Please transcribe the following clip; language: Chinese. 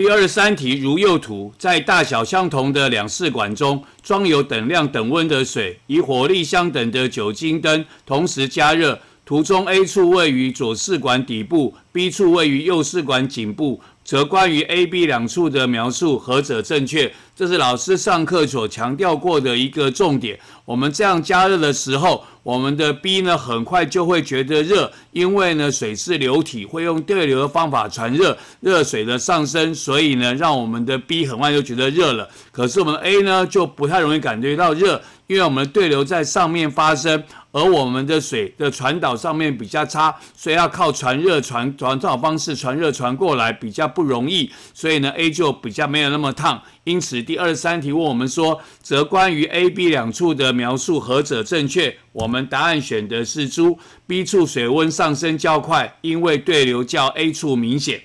第二十三题，如右图，在大小相同的两试管中装有等量等温的水，以火力相等的酒精灯同时加热。图中 A 处位于左试管底部，B 处位于右试管颈部。则关于 A、B 两处的描述何者正确？这是老师上课所强调过的一个重点。我们这样加热的时候，我们的 B 呢很快就会觉得热，因为呢水是流体，会用对流的方法传热，热水的上升，所以呢让我们的 B 很快就觉得热了。可是我们 A 呢就不太容易感觉到热，因为我们的对流在上面发生，而我们的水的传导上面比较差，所以要靠传热传传导方式传热传过来比较。不容易，所以呢，A 就比较没有那么烫。因此，第二十三题问我们说，则关于 A、B 两处的描述何者正确？我们答案选的是猪。B 处水温上升较快，因为对流较 A 处明显。